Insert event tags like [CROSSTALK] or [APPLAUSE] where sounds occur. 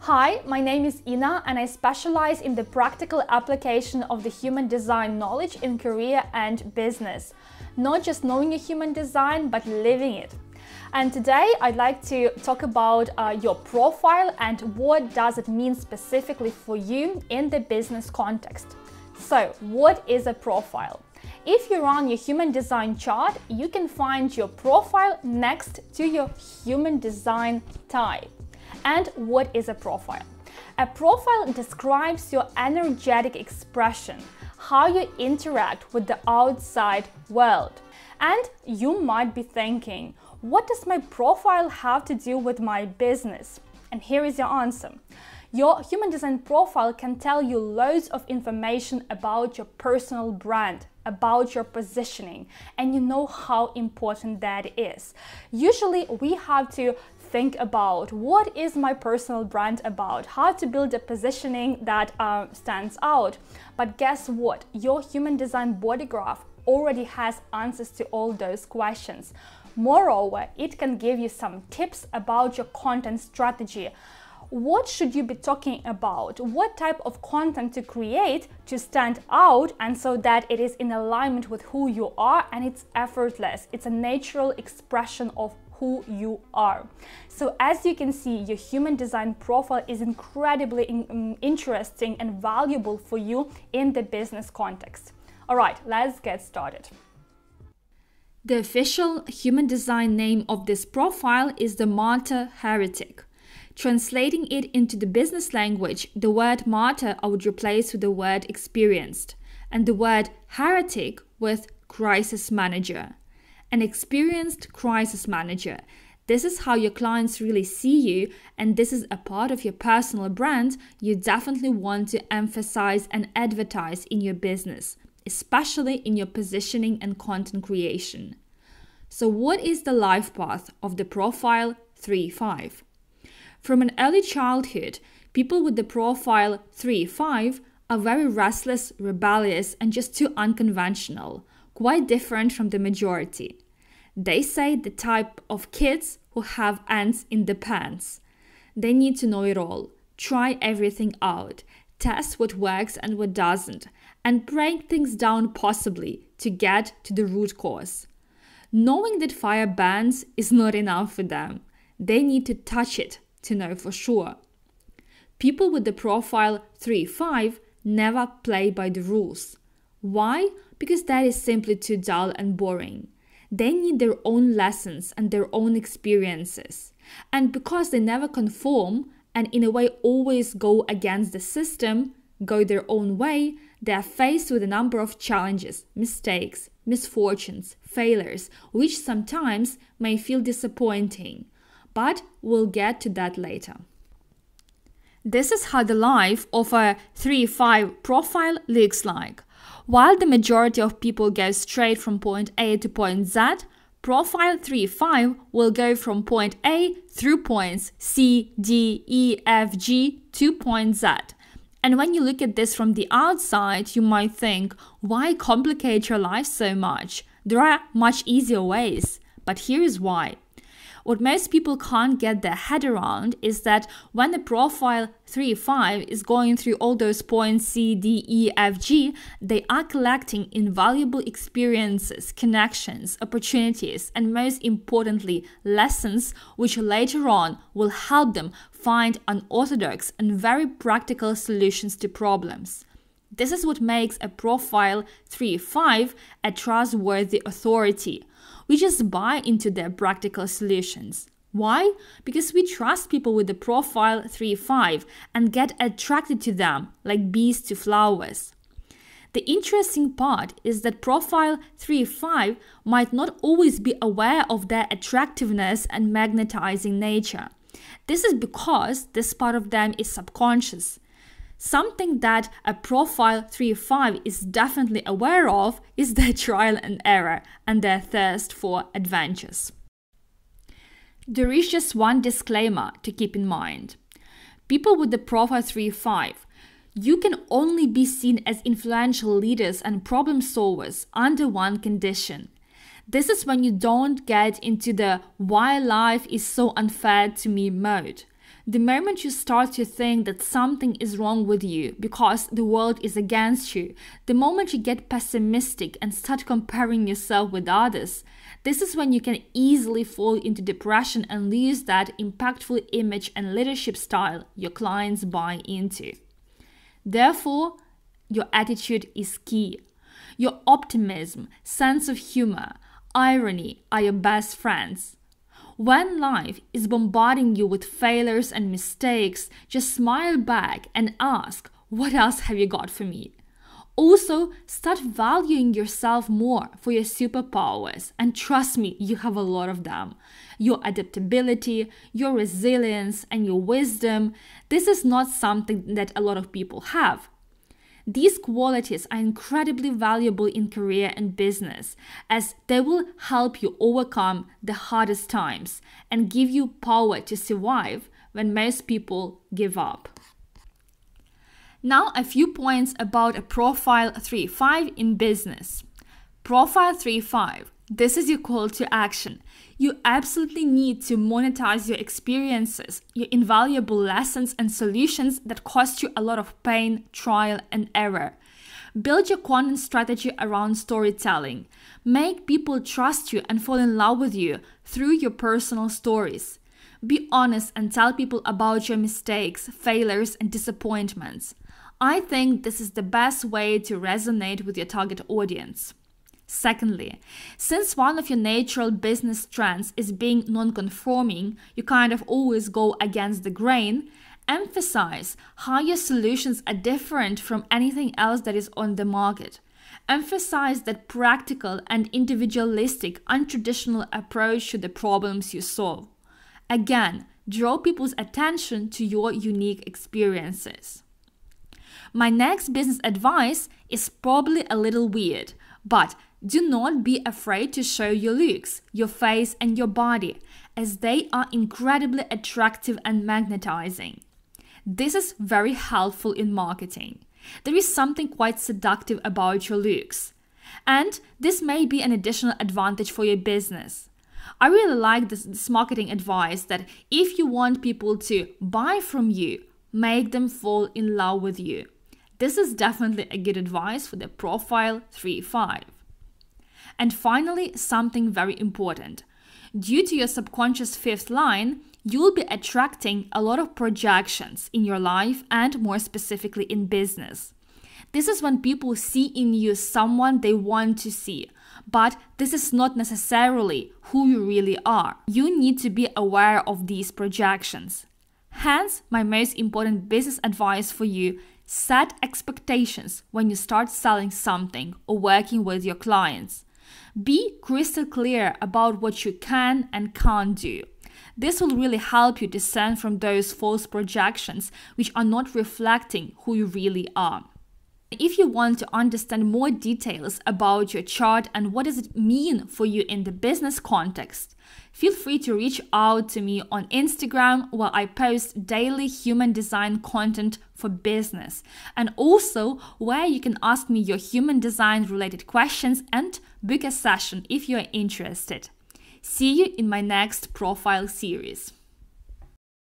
Hi, my name is Inna and I specialize in the practical application of the human design knowledge in career and business. Not just knowing a human design, but living it. And today I'd like to talk about uh, your profile and what does it mean specifically for you in the business context. So, what is a profile? If you run your human design chart, you can find your profile next to your human design type. And what is a profile? A profile describes your energetic expression, how you interact with the outside world. And you might be thinking, what does my profile have to do with my business? And here is your answer. Your human design profile can tell you loads of information about your personal brand, about your positioning, and you know how important that is. Usually, we have to think about what is my personal brand about, how to build a positioning that uh, stands out. But guess what? Your human design body graph already has answers to all those questions. Moreover, it can give you some tips about your content strategy. What should you be talking about? What type of content to create to stand out and so that it is in alignment with who you are and it's effortless. It's a natural expression of who you are. So as you can see, your human design profile is incredibly in, um, interesting and valuable for you in the business context. All right, let's get started. The official human design name of this profile is the Martyr Heretic. Translating it into the business language, the word martyr I would replace with the word experienced, and the word heretic with crisis manager an experienced crisis manager. This is how your clients really see you, and this is a part of your personal brand you definitely want to emphasize and advertise in your business, especially in your positioning and content creation. So, what is the life path of the profile 3 5? From an early childhood, people with the profile 3 5 are very restless, rebellious, and just too unconventional quite different from the majority. They say the type of kids who have ants in the pants. They need to know it all, try everything out, test what works and what doesn't, and break things down possibly to get to the root cause. Knowing that fire burns is not enough for them. They need to touch it to know for sure. People with the profile 3 5 never play by the rules. Why? Because that is simply too dull and boring. They need their own lessons and their own experiences. And because they never conform and in a way always go against the system, go their own way, they are faced with a number of challenges, mistakes, misfortunes, failures, which sometimes may feel disappointing. But we'll get to that later. This is how the life of a 3 5 profile looks like. While the majority of people go straight from point A to point Z, Profile 3.5 will go from point A through points C, D, E, F, G to point Z. And when you look at this from the outside, you might think, why complicate your life so much? There are much easier ways. But here is why. What most people can't get their head around is that when the profile 3-5 is going through all those points C, D, E, F, G, they are collecting invaluable experiences, connections, opportunities, and most importantly, lessons which later on will help them find unorthodox and very practical solutions to problems. This is what makes a profile 3-5 a trustworthy authority we just buy into their practical solutions. Why? Because we trust people with the profile 3-5 and get attracted to them like bees to flowers. The interesting part is that profile 3-5 might not always be aware of their attractiveness and magnetizing nature. This is because this part of them is subconscious. Something that a profile 3-5 is definitely aware of is their [LAUGHS] trial and error and their thirst for adventures. There is just one disclaimer to keep in mind. People with the profile 3-5 you can only be seen as influential leaders and problem solvers under one condition. This is when you don't get into the why life is so unfair to me mode. The moment you start to think that something is wrong with you because the world is against you, the moment you get pessimistic and start comparing yourself with others, this is when you can easily fall into depression and lose that impactful image and leadership style your clients buy into. Therefore, your attitude is key. Your optimism, sense of humor, irony are your best friends. When life is bombarding you with failures and mistakes, just smile back and ask, What else have you got for me? Also, start valuing yourself more for your superpowers, and trust me, you have a lot of them. Your adaptability, your resilience, and your wisdom. This is not something that a lot of people have. These qualities are incredibly valuable in career and business as they will help you overcome the hardest times and give you power to survive when most people give up. Now, a few points about a Profile 3.5 in business. Profile 3.5 this is your call to action. You absolutely need to monetize your experiences, your invaluable lessons and solutions that cost you a lot of pain, trial, and error. Build your content strategy around storytelling. Make people trust you and fall in love with you through your personal stories. Be honest and tell people about your mistakes, failures, and disappointments. I think this is the best way to resonate with your target audience. Secondly, since one of your natural business strengths is being non-conforming, you kind of always go against the grain, emphasize how your solutions are different from anything else that is on the market. Emphasize that practical and individualistic, untraditional approach to the problems you solve. Again, draw people's attention to your unique experiences. My next business advice is probably a little weird, but do not be afraid to show your looks, your face, and your body, as they are incredibly attractive and magnetizing. This is very helpful in marketing. There is something quite seductive about your looks. And this may be an additional advantage for your business. I really like this, this, marketing advice that if you want people to buy from you, make them fall in love with you. This is definitely a good advice for the Profile 3.5. And finally, something very important. Due to your subconscious fifth line, you'll be attracting a lot of projections in your life and more specifically in business. This is when people see in you someone they want to see, but this is not necessarily who you really are. You need to be aware of these projections. Hence, my most important business advice for you set expectations when you start selling something or working with your clients. Be crystal clear about what you can and can't do. This will really help you discern from those false projections which are not reflecting who you really are. If you want to understand more details about your chart and what does it mean for you in the business context, feel free to reach out to me on Instagram where I post daily human design content for business and also where you can ask me your human design related questions and book a session if you are interested. See you in my next profile series.